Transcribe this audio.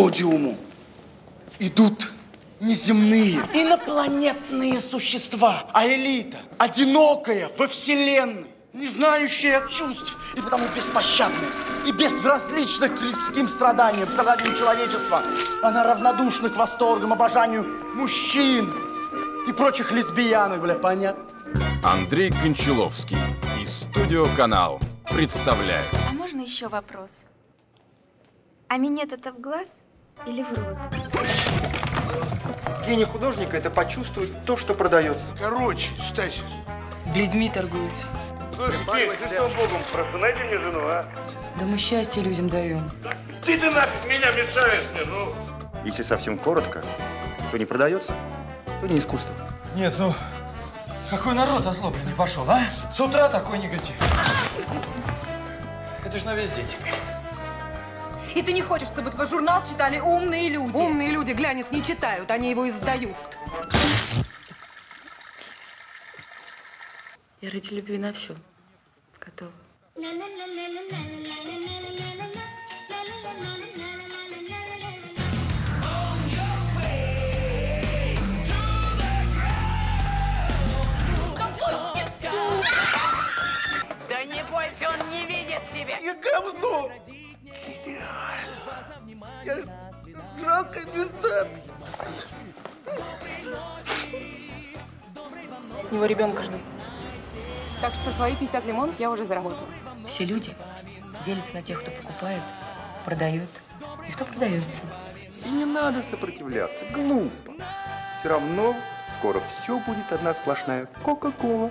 подиуму идут неземные, инопланетные существа, а элита, одинокая во вселенной, не знающая чувств и потому беспощадная и безразлична к людским страданиям, страданиям человечества. Она равнодушна к восторгам, обожанию мужчин и прочих лесбиянок, бля, понятно? Андрей Кончаловский и Студио Канал представляют. А можно еще вопрос? А минет это в глаз или в рот? Гений художника – это почувствовать то, что продается. Короче, Стасис, Бледьми торгуете. слушайте, Христом Богом, прошу, мне жену, а? Да мы счастье людям даем. Ты ты нафиг меня мешаешь мне, ну? Если совсем коротко, то не продается, то не искусство. Нет, ну, какой народ озлобленный пошел, а? С утра такой негатив. Это ж на весь день теперь. И ты не хочешь, чтобы твой журнал читали умные люди. Умные люди глянец не читают, они его издают. Я ради любви на все. Готова. Да не бойся, он не видит тебя. Я говно! Бездарный. Его ребенка жду. Так что свои 50 лимонов я уже заработала. Все люди делятся на тех, кто покупает, продает и кто продается. И не надо сопротивляться, глупо. Все равно скоро все будет одна сплошная Кока-Кола.